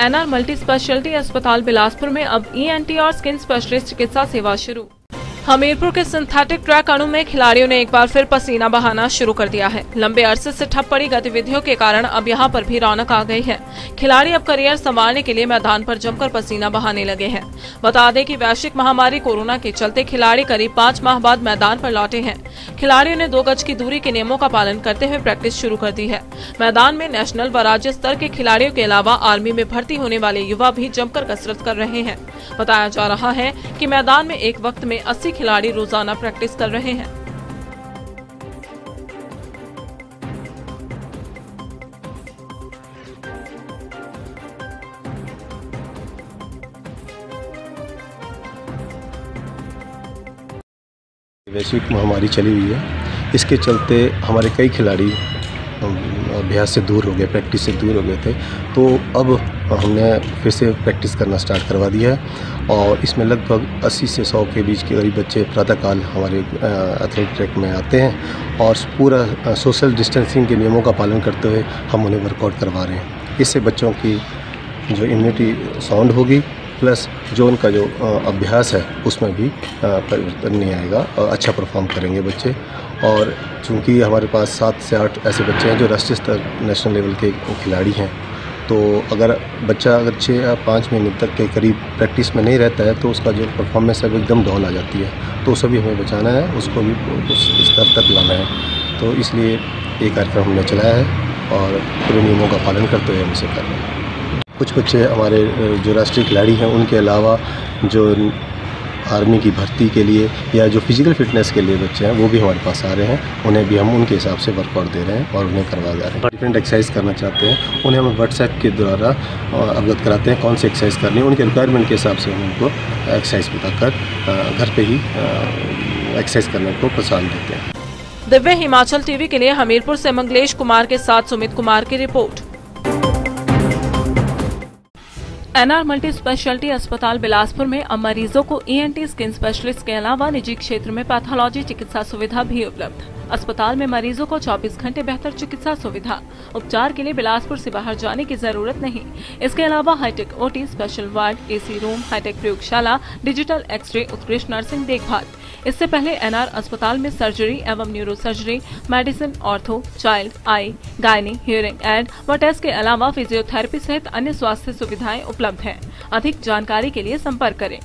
NR multi speciality अस्पताल बिलासपुर में अब ईएनटी और स्किन स्पेशलिस्ट चिकित्सा सेवा शुरू। हमीरपुर के सिंथेटिक ट्रैक अणु में खिलाड़ियों ने एक बार फिर पसीना बहाना शुरू कर दिया है। लंबे अरसे से ठप पड़ी गतिविधियों के कारण अब यहाँ पर भी रौनक आ गई है। खिलाड़ी अब करियर संभालने के लिए मैदान पर जमकर पसीना बहाने लगे हैं। बता दें कि वैश्विक महामारी कोरोना के चलते खिलाड़ी करीब पाँच माह बाद मैदान पर लौटे हैं। खिलाड़ियों ने दो गज की दूरी के नियमों का पालन करते हुए प्रैक्टिस शुरू कर दी है। मैदान में नेशनल व राज्य स्तर के खिलाड़ियों के अलावा आर्मी में भर्ती होने वाले युवा भी जमकर कसरत कर रहे हैं। बताया जा रहा है की मैदान में एक वक्त में 80 खिलाड़ी रोज़ाना प्रैक्टिस कर रहे हैं। वैश्विक महामारी चली हुई है। इसके चलते हमारे कई खिलाड़ी अभ्यास से दूर हो गए, प्रैक्टिस से दूर हो गए थे। तो अब हमने फिर से प्रैक्टिस करना स्टार्ट करवा दिया है। और इसमें लगभग 80 से 100 के बीच के करीब बच्चे प्रातःकाल हमारे एथलेटिक ट्रैक में आते हैं और पूरा सोशल डिस्टेंसिंग के नियमों का पालन करते हुए हम उन्हें वर्कआउट करवा रहे हैं। इससे बच्चों की जो इम्यूनिटी साउंड होगी प्लस जो उनका जो अभ्यास है उसमें भी परिवर्तन नहीं आएगा और अच्छा परफॉर्म करेंगे बच्चे। और चूँकि हमारे पास सात से आठ ऐसे बच्चे हैं जो राष्ट्रीय स्तर नेशनल लेवल के खिलाड़ी हैं तो अगर बच्चा अगर छः या पाँच महीने तक के करीब प्रैक्टिस में नहीं रहता है तो उसका जो परफॉर्मेंस है वो एकदम डाउन आ जाती है। तो उसे भी हमें बचाना है, उसको भी उस स्तर तक लाना है। तो इसलिए ये कार्यक्रम हमने चलाया है और पूरे नियमों का पालन करते हुए हम इसे कर रहे हैं। कुछ बच्चे हमारे जो राष्ट्रीय खिलाड़ी हैं, उनके अलावा जो आर्मी की भर्ती के लिए या जो फ़िज़िकल फिटनेस के लिए बच्चे हैं, वो भी हमारे पास आ रहे हैं। उन्हें भी हम उनके हिसाब से वर्कआउट दे रहे हैं और उन्हें करवा जा रहे हैं। डिफरेंट एक्सरसाइज करना चाहते हैं, उन्हें हम व्हाट्सएप के द्वारा अवगत कराते हैं कौन सी एक्सरसाइज करनी है। उनके रिक्वायरमेंट के हिसाब से हम उनको एक्सरसाइज बताकर घर पर ही एक्सरसाइज करने को प्रोत्साहन देते हैं। दिव्य हिमाचल टीवी के लिए हमीरपुर से मंगलेश कुमार के साथ सुमित कुमार की रिपोर्ट। एनआर मल्टी स्पेशलिटी अस्पताल बिलासपुर में अब मरीजों को ईएनटी स्किन स्पेशलिस्ट के अलावा निजी क्षेत्र में पैथोलॉजी चिकित्सा सुविधा भी उपलब्ध। अस्पताल में मरीजों को 24 घंटे बेहतर चिकित्सा सुविधा। उपचार के लिए बिलासपुर से बाहर जाने की ज़रूरत नहीं। इसके अलावा hi tech OT, special ward, AC room, hi tech प्रयोगशाला, डिजिटल एक्सरे, उत्कृष्ट नर्सिंग देखभाल। इससे पहले एनआर अस्पताल में सर्जरी एवं neuro surgery medicine, ortho, child, eye, gynae, hearing and व टेस्ट के अलावा फिजियोथेरेपी सहित अन्य स्वास्थ्य सुविधाएँ उपलब्ध हैं। अधिक जानकारी के लिए संपर्क करें।